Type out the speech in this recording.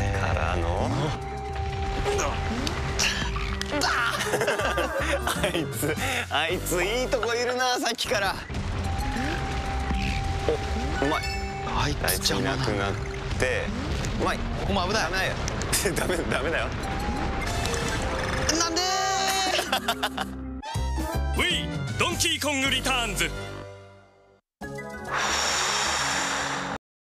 からの。あいつあいついいとこいるなさっきから。おうまいあいついつなくなって。うまいここも危ない。ダメだよ。ダメダメだよ。なんで ウィードンキーコングリターンズ。